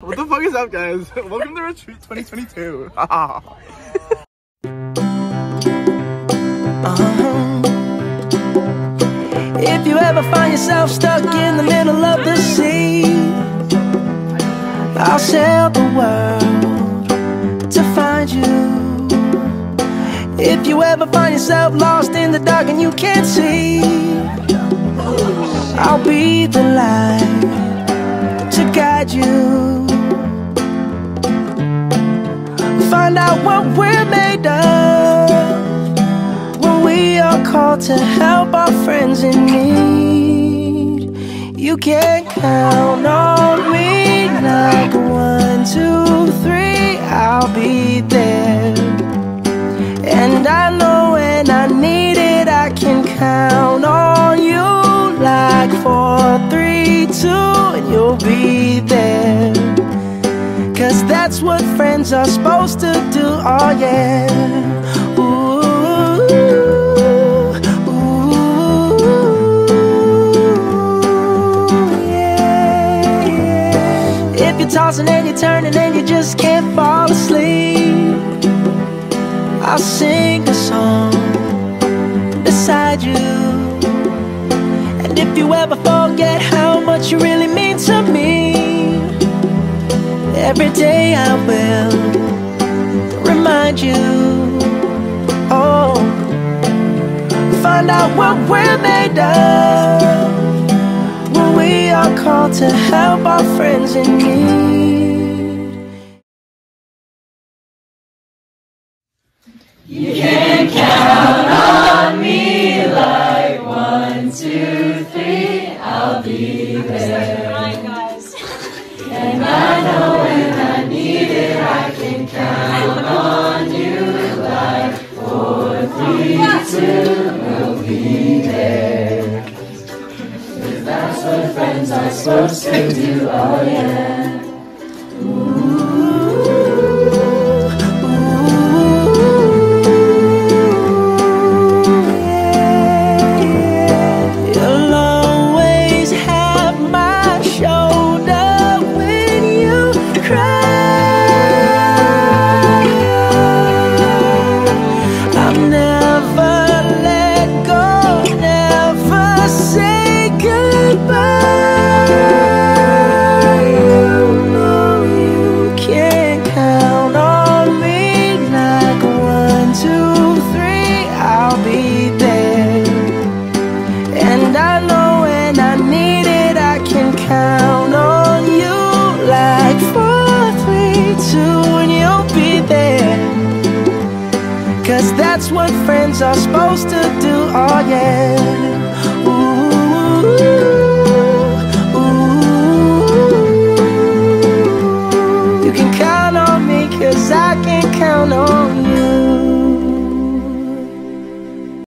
What the fuck is up, guys? Welcome to Retreat 2022. Uh-huh. If you ever find yourself stuck in the middle of the sea, I'll sail the world to find you. If you ever find yourself lost in the dark and you can't see, I'll be the light to guide you. What we're made of when we are called to help our friends in need. You can count on me like one, two, three, I'll be there. And I know when I need it, I can count on you like four, three, two, friends are supposed to do, oh yeah. Ooh, ooh, yeah. If you're tossing and you're turning and you just can't fall asleep, I'll sing a song beside you. And if you ever forget how much you really every day I will remind you. Oh, find out what we're made of when we are called to help our friends in need. You'll and you'll be there. Cause that's what friends are supposed to do, oh yeah. Ooh,